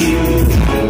you.